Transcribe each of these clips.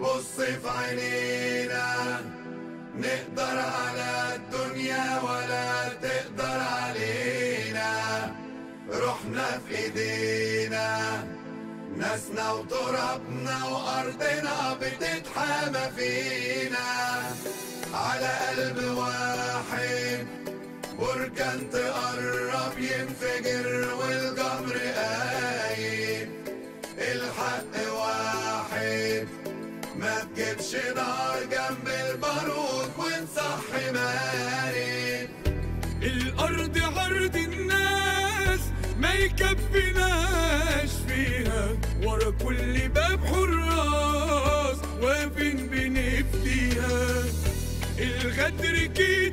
بص في عينينا نقدر على الدنيا ولا تقدر علينا. روحنا في إيدينا ناسنا وترابنا وأرضنا بتتحامى فينا. على قلب واحد بركان تقرب ينفجر ما تجيبش نار جنب البارود ونصحي مارد الأرض عرض الناس ما يكفيناش فيها ورا كل باب حراس واقفين بنفديها الغدر كده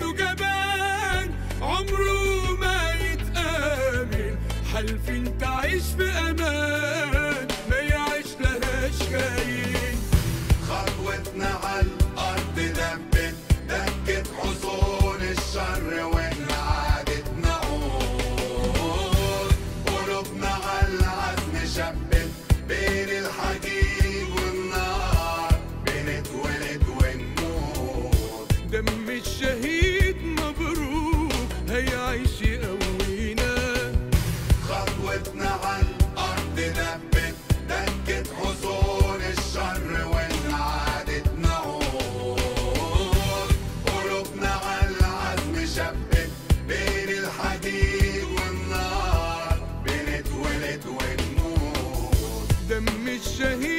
الجيش يقوينا خطوتنا عن أرضنا بتدكت حصون الشر وانعادت نعود. قلوبنا على العزم شبت بين الحديد والنار بنتولد ونموت. دم الشهيد